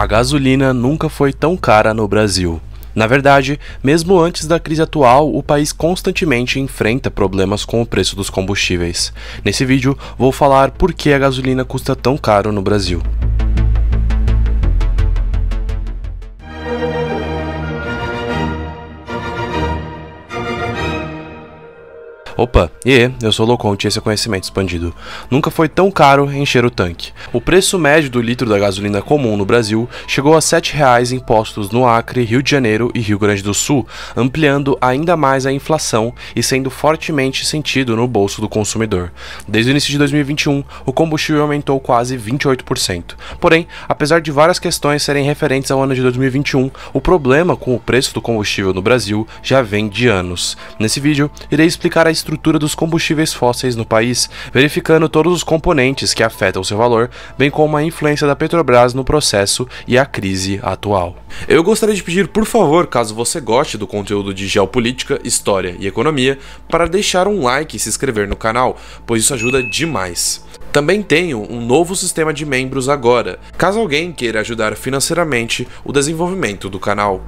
A gasolina nunca foi tão cara no Brasil. Na verdade, mesmo antes da crise atual, o país constantemente enfrenta problemas com o preço dos combustíveis. Nesse vídeo, vou falar por que a gasolina custa tão caro no Brasil. Opa, e eu sou o Loconte e esse é conhecimento expandido. Nunca foi tão caro encher o tanque. O preço médio do litro da gasolina comum no Brasil chegou a R$ 7,00 impostos no Acre, Rio de Janeiro e Rio Grande do Sul, ampliando ainda mais a inflação e sendo fortemente sentido no bolso do consumidor. Desde o início de 2021, o combustível aumentou quase 28%. Porém, apesar de várias questões serem referentes ao ano de 2021, o problema com o preço do combustível no Brasil já vem de anos. Nesse vídeo, irei explicar a estrutura estrutura dos combustíveis fósseis no país, verificando todos os componentes que afetam seu valor, bem como a influência da Petrobras no processo e a crise atual. Eu gostaria de pedir, por favor, caso você goste do conteúdo de geopolítica, história e economia, para deixar um like e se inscrever no canal, pois isso ajuda demais. Também tenho um novo sistema de membros agora, caso alguém queira ajudar financeiramente o desenvolvimento do canal.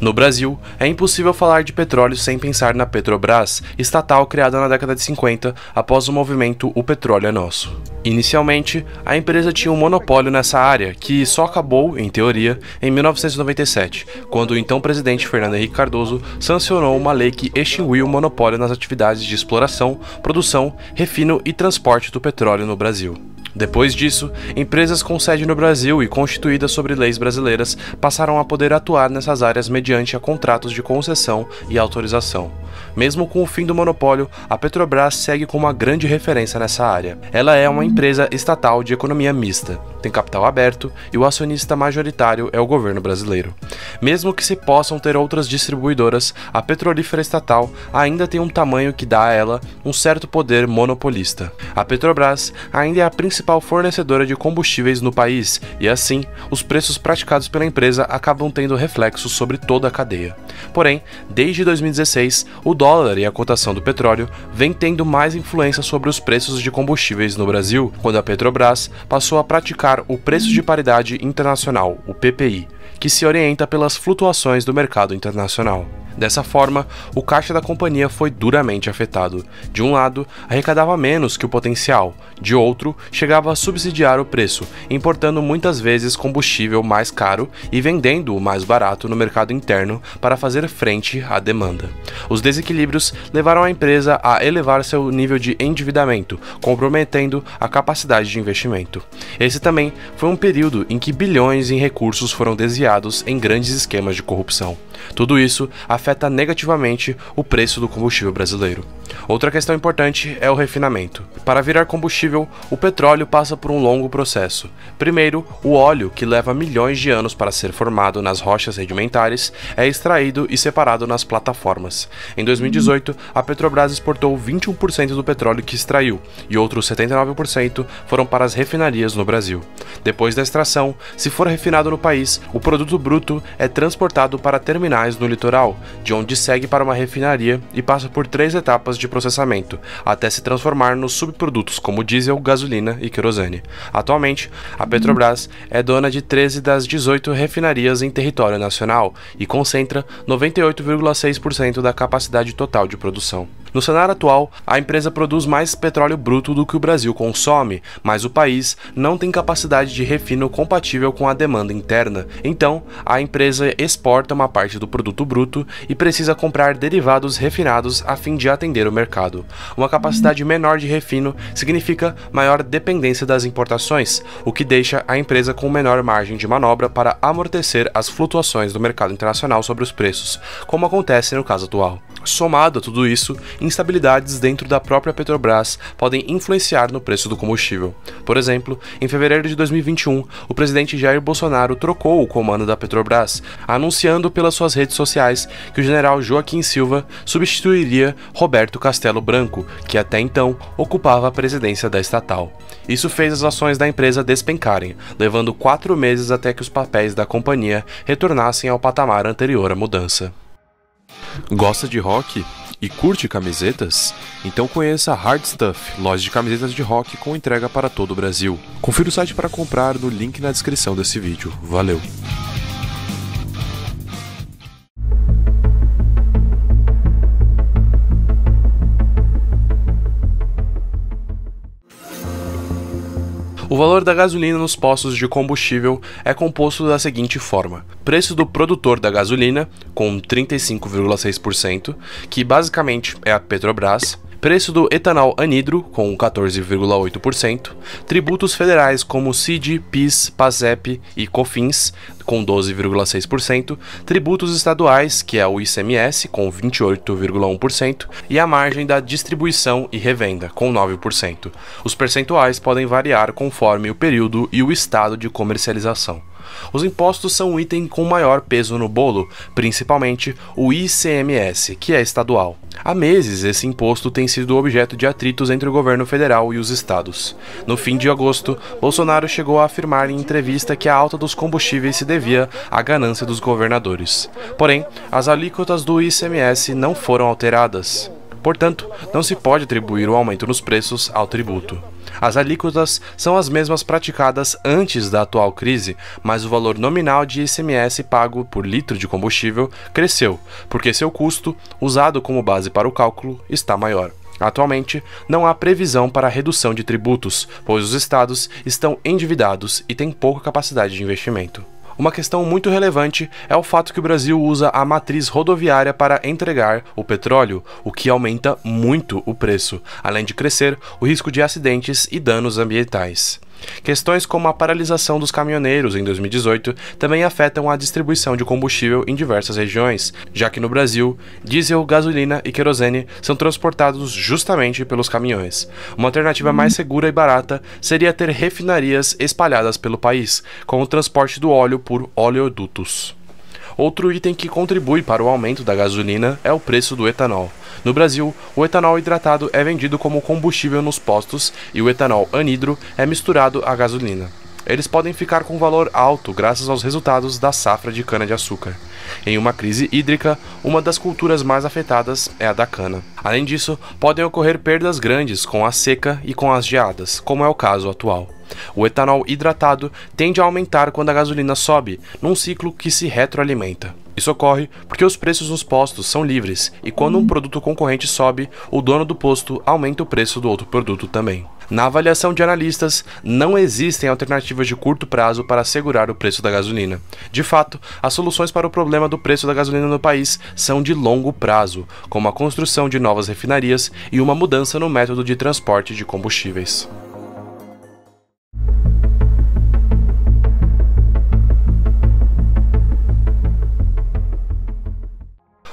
No Brasil, é impossível falar de petróleo sem pensar na Petrobras, estatal criada na década de 50 após o movimento O Petróleo é Nosso. Inicialmente, a empresa tinha um monopólio nessa área, que só acabou, em teoria, em 1997, quando o então presidente Fernando Henrique Cardoso sancionou uma lei que extinguiu o monopólio nas atividades de exploração, produção, refino e transporte do petróleo no Brasil. Depois disso, empresas com sede no Brasil e constituídas sobre leis brasileiras passaram a poder atuar nessas áreas mediante a contratos de concessão e autorização. Mesmo com o fim do monopólio, a Petrobras segue como uma grande referência nessa área. Ela é uma empresa estatal de economia mista, tem capital aberto e o acionista majoritário é o governo brasileiro. Mesmo que se possam ter outras distribuidoras, a petrolífera estatal ainda tem um tamanho que dá a ela um certo poder monopolista. A Petrobras ainda é a principal fornecedora de combustíveis no país e, assim, os preços praticados pela empresa acabam tendo reflexos sobre toda a cadeia. Porém, desde 2016, o dólar e a cotação do petróleo vem tendo mais influência sobre os preços de combustíveis no Brasil, quando a Petrobras passou a praticar o preço de paridade internacional, o PPI, que se orienta pelas flutuações do mercado internacional. Dessa forma, o caixa da companhia foi duramente afetado. De um lado, arrecadava menos que o potencial, de outro, chegava a subsidiar o preço, importando muitas vezes combustível mais caro e vendendo-o mais barato no mercado interno para fazer frente à demanda. Os desequilíbrios levaram a empresa a elevar seu nível de endividamento, comprometendo a capacidade de investimento. Esse também foi um período em que bilhões em recursos foram desviados em grandes esquemas de corrupção. Tudo isso afeta negativamente o preço do combustível brasileiro. Outra questão importante é o refinamento. Para virar combustível, o petróleo passa por um longo processo. Primeiro, o óleo, que leva milhões de anos para ser formado nas rochas sedimentares, é extraído e separado nas plataformas. Em 2018, a Petrobras exportou 21% do petróleo que extraiu, e outros 79% foram para as refinarias no Brasil. Depois da extração, se for refinado no país, o produto bruto é transportado para terminais no litoral, de onde segue para uma refinaria e passa por três etapas de processamento, até se transformar nos subprodutos como diesel, gasolina e querosene. Atualmente, a Petrobras é dona de 13 das 18 refinarias em território nacional e concentra 98,6% da capacidade total de produção. No cenário atual, a empresa produz mais petróleo bruto do que o Brasil consome, mas o país não tem capacidade de refino compatível com a demanda interna. Então, a empresa exporta uma parte do produto bruto e precisa comprar derivados refinados a fim de atender o mercado. Uma capacidade menor de refino significa maior dependência das importações, o que deixa a empresa com menor margem de manobra para amortecer as flutuações do mercado internacional sobre os preços, como acontece no caso atual. Somado a tudo isso, instabilidades dentro da própria Petrobras podem influenciar no preço do combustível. Por exemplo, em fevereiro de 2021, o presidente Jair Bolsonaro trocou o comando da Petrobras, anunciando pelas suas redes sociais que o general Joaquim Silva substituiria Roberto Castelo Branco, que até então ocupava a presidência da estatal. Isso fez as ações da empresa despencarem, levando quatro meses até que os papéis da companhia retornassem ao patamar anterior à mudança. Gosta de rock? e curte camisetas? Então conheça a Hard Stuff, loja de camisetas de rock com entrega para todo o Brasil. Confira o site para comprar no link na descrição desse vídeo. Valeu! Valor da gasolina nos postos de combustível é composto da seguinte forma: preço do produtor da gasolina, com 35,6%, que basicamente é a Petrobras, Preço do etanol anidro, com 14,8%. Tributos federais como CID, PIS, PASEP e COFINS, com 12,6%. Tributos estaduais, que é o ICMS, com 28,1%. E a margem da distribuição e revenda, com 9%. Os percentuais podem variar conforme o período e o estado de comercialização. Os impostos são um item com maior peso no bolo, principalmente o ICMS, que é estadual. Há meses, esse imposto tem sido objeto de atritos entre o governo federal e os estados. No fim de agosto, Bolsonaro chegou a afirmar em entrevista que a alta dos combustíveis se devia à ganância dos governadores. Porém, as alíquotas do ICMS não foram alteradas. Portanto, não se pode atribuir o aumento nos preços ao tributo. As alíquotas são as mesmas praticadas antes da atual crise, mas o valor nominal de ICMS pago por litro de combustível cresceu, porque seu custo, usado como base para o cálculo, está maior. Atualmente, não há previsão para redução de tributos, pois os estados estão endividados e têm pouca capacidade de investimento. Uma questão muito relevante é o fato que o Brasil usa a matriz rodoviária para entregar o petróleo, o que aumenta muito o preço, além de crescer o risco de acidentes e danos ambientais. Questões como a paralisação dos caminhoneiros em 2018 também afetam a distribuição de combustível em diversas regiões, já que no Brasil, diesel, gasolina e querosene são transportados justamente pelos caminhões. Uma alternativa mais segura e barata seria ter refinarias espalhadas pelo país, com o transporte do óleo por oleodutos. Outro item que contribui para o aumento da gasolina é o preço do etanol. No Brasil, o etanol hidratado é vendido como combustível nos postos e o etanol anidro é misturado à gasolina. Eles podem ficar com valor alto graças aos resultados da safra de cana-de-açúcar. Em uma crise hídrica, uma das culturas mais afetadas é a da cana. Além disso, podem ocorrer perdas grandes com a seca e com as geadas, como é o caso atual. O etanol hidratado tende a aumentar quando a gasolina sobe, num ciclo que se retroalimenta. Isso ocorre porque os preços nos postos são livres e quando um produto concorrente sobe, o dono do posto aumenta o preço do outro produto também. Na avaliação de analistas, não existem alternativas de curto prazo para assegurar o preço da gasolina. De fato, as soluções para o problema do preço da gasolina no país são de longo prazo, como a construção de novas refinarias e uma mudança no método de transporte de combustíveis.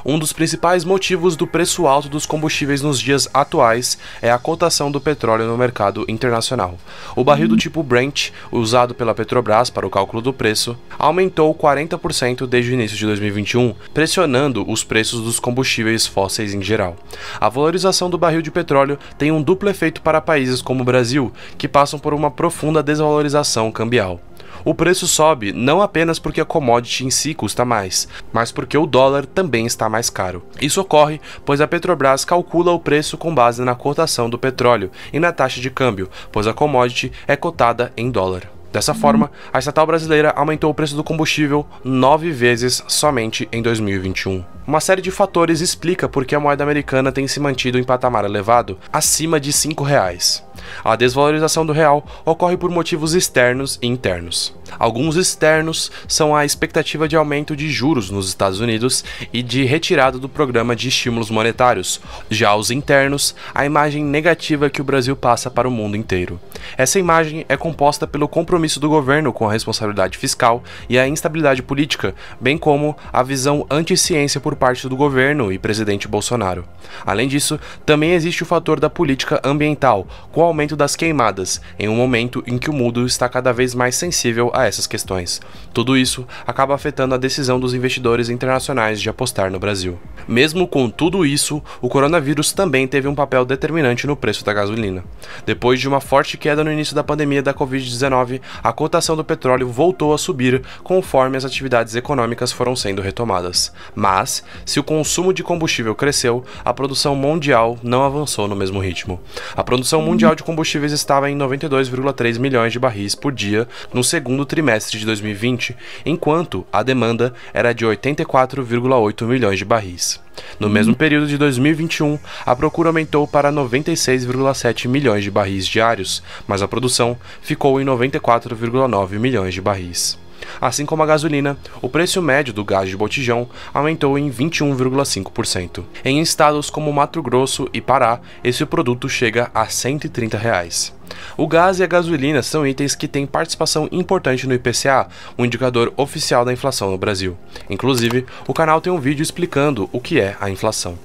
Um dos principais motivos do preço alto dos combustíveis nos dias atuais é a cotação do petróleo no mercado internacional. O barril do tipo Brent, usado pela Petrobras para o cálculo do preço, aumentou 40% desde o início de 2021, pressionando os preços dos combustíveis fósseis em geral. A valorização do barril de petróleo tem um duplo efeito para países como o Brasil, que passam por uma profunda desvalorização cambial. O preço sobe não apenas porque a commodity em si custa mais, mas porque o dólar também está mais caro. Isso ocorre pois a Petrobras calcula o preço com base na cotação do petróleo e na taxa de câmbio, pois a commodity é cotada em dólar. Dessa forma, a estatal brasileira aumentou o preço do combustível nove vezes somente em 2021. Uma série de fatores explica por que a moeda americana tem se mantido em patamar elevado, acima de R$ reais. A desvalorização do real ocorre por motivos externos e internos. Alguns externos são a expectativa de aumento de juros nos Estados Unidos e de retirada do programa de estímulos monetários. Já os internos, a imagem negativa que o Brasil passa para o mundo inteiro. Essa imagem é composta pelo compromisso do governo com a responsabilidade fiscal e a instabilidade política, bem como a visão anti-ciência por parte do governo e presidente Bolsonaro. Além disso, também existe o fator da política ambiental, com aumento das queimadas, em um momento em que o mundo está cada vez mais sensível a essas questões. Tudo isso acaba afetando a decisão dos investidores internacionais de apostar no Brasil. Mesmo com tudo isso, o coronavírus também teve um papel determinante no preço da gasolina. Depois de uma forte queda no início da pandemia da Covid-19, a cotação do petróleo voltou a subir conforme as atividades econômicas foram sendo retomadas. Mas, se o consumo de combustível cresceu, a produção mundial não avançou no mesmo ritmo. A produção mundial de combustíveis estava em 92,3 milhões de barris por dia no segundo trimestre de 2020, enquanto a demanda era de 84,8 milhões de barris. No mesmo período de 2021, a procura aumentou para 96,7 milhões de barris diários, mas a produção ficou em 94,9 milhões de barris. Assim como a gasolina, o preço médio do gás de botijão aumentou em 21,5%. Em estados como Mato Grosso e Pará, esse produto chega a 130 reais. O gás e a gasolina são itens que têm participação importante no IPCA, o um indicador oficial da inflação no Brasil. Inclusive, o canal tem um vídeo explicando o que é a inflação.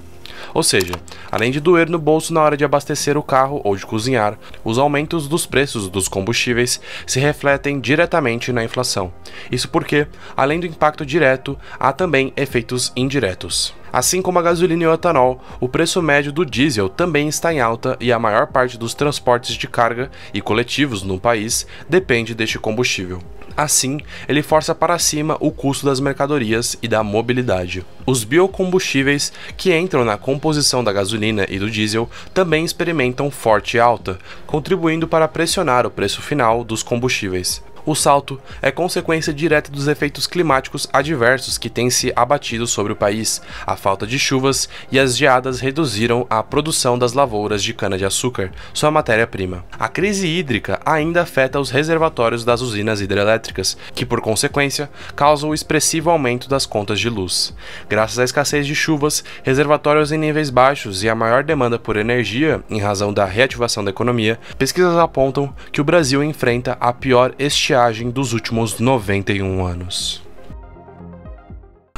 Ou seja, além de doer no bolso na hora de abastecer o carro ou de cozinhar, os aumentos dos preços dos combustíveis se refletem diretamente na inflação. Isso porque, além do impacto direto, há também efeitos indiretos. Assim como a gasolina e o etanol, o preço médio do diesel também está em alta e a maior parte dos transportes de carga e coletivos no país depende deste combustível. Assim, ele força para cima o custo das mercadorias e da mobilidade. Os biocombustíveis que entram na composição da gasolina e do diesel também experimentam forte alta, contribuindo para pressionar o preço final dos combustíveis. O salto é consequência direta dos efeitos climáticos adversos que têm se abatido sobre o país. A falta de chuvas e as geadas reduziram a produção das lavouras de cana-de-açúcar, sua matéria-prima. A crise hídrica ainda afeta os reservatórios das usinas hidrelétricas, que, por consequência, causam o expressivo aumento das contas de luz. Graças à escassez de chuvas, reservatórios em níveis baixos e a maior demanda por energia, em razão da reativação da economia, pesquisas apontam que o Brasil enfrenta a pior estiagem estiagem dos últimos 91 anos.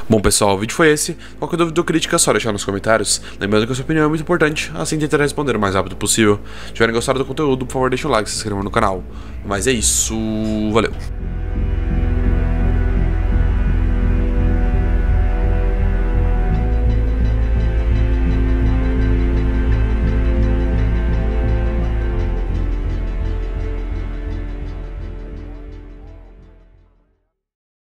Bom pessoal, o vídeo foi esse. Qualquer dúvida ou crítica é só deixar nos comentários. Lembrando que a sua opinião é muito importante, assim tentarei responder o mais rápido possível. Se tiverem gostado do conteúdo, por favor deixe o like e se inscreva no canal. Mas é isso, valeu!